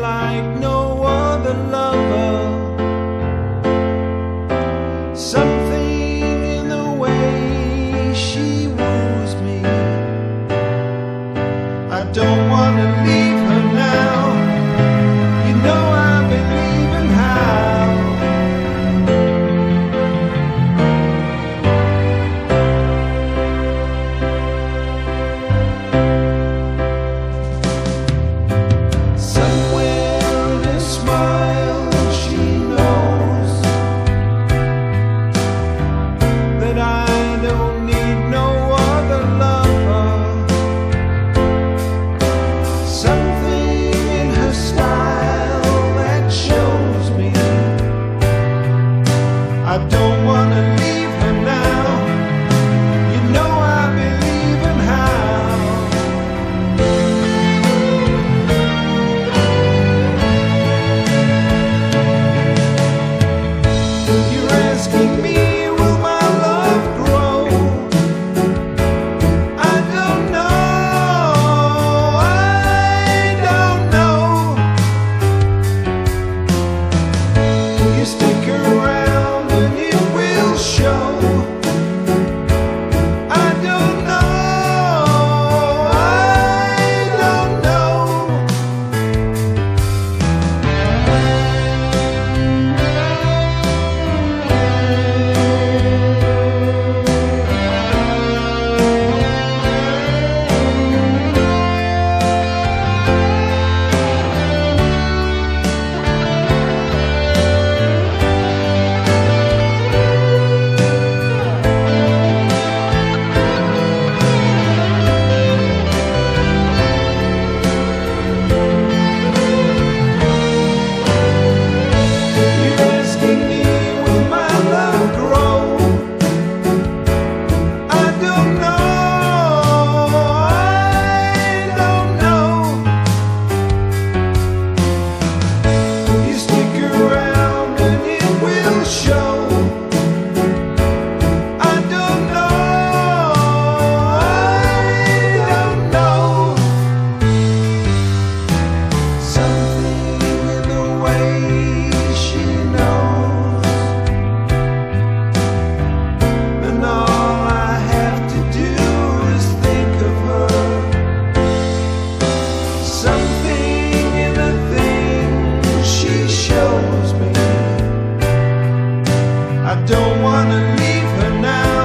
like no other lover. I don't wanna leave her now.